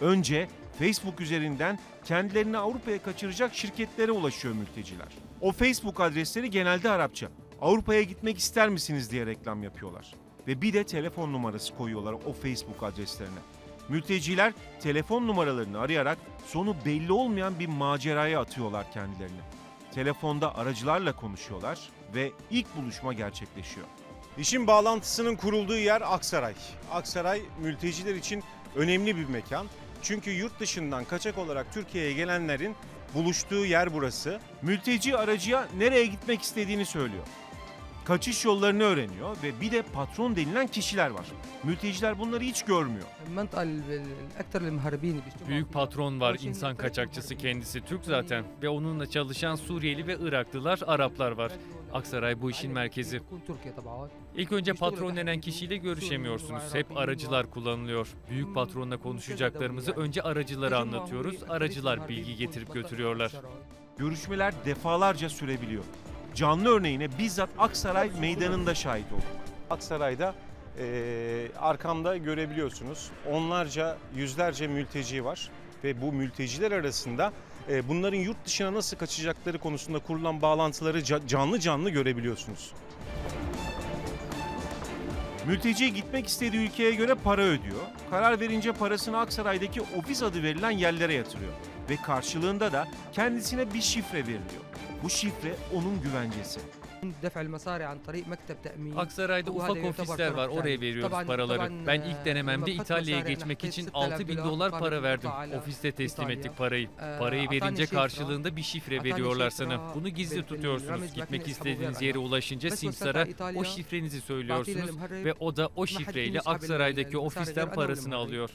Önce Facebook üzerinden kendilerini Avrupa'ya kaçıracak şirketlere ulaşıyor mülteciler. O Facebook adresleri genelde Arapça. Avrupa'ya gitmek ister misiniz diye reklam yapıyorlar. Ve bir de telefon numarası koyuyorlar o Facebook adreslerine. Mülteciler telefon numaralarını arayarak sonu belli olmayan bir maceraya atıyorlar kendilerini. Telefonda aracılarla konuşuyorlar ve ilk buluşma gerçekleşiyor. İşin bağlantısının kurulduğu yer Aksaray. Aksaray mülteciler için önemli bir mekan. Çünkü yurt dışından kaçak olarak Türkiye'ye gelenlerin buluştuğu yer burası. Mülteci aracıya nereye gitmek istediğini söylüyor kaçış yollarını öğreniyor ve bir de patron denilen kişiler var. Mülteciler bunları hiç görmüyor. Büyük patron var, insan kaçakçısı kendisi Türk zaten ve onunla çalışan Suriyeli ve Iraklılar, Araplar var. Aksaray bu işin merkezi. İlk önce patron denen kişiyle görüşemiyorsunuz. Hep aracılar kullanılıyor. Büyük patronla konuşacaklarımızı önce aracılara anlatıyoruz. Aracılar bilgi getirip götürüyorlar. Görüşmeler defalarca sürebiliyor. Canlı örneğine bizzat Aksaray meydanında şahit olduk. Aksaray'da eee, arkamda görebiliyorsunuz onlarca yüzlerce mülteci var ve bu mülteciler arasında eee, bunların yurt dışına nasıl kaçacakları konusunda kurulan bağlantıları ca- canlı canlı görebiliyorsunuz. Mülteci gitmek istediği ülkeye göre para ödüyor. Karar verince parasını Aksaray'daki ofis adı verilen yerlere yatırıyor. Ve karşılığında da kendisine bir şifre veriliyor. Bu şifre onun güvencesi. Aksaray'da ufak ofisler var oraya veriyoruz paraları. Ben ilk denememde İtalya'ya geçmek için 6 bin dolar para verdim. Ofiste teslim ettik parayı. Parayı verince karşılığında bir şifre veriyorlar sana. Bunu gizli tutuyorsunuz. Gitmek istediğiniz yere ulaşınca Simsar'a o şifrenizi söylüyorsunuz ve o da o şifreyle Aksaray'daki ofisten parasını alıyor.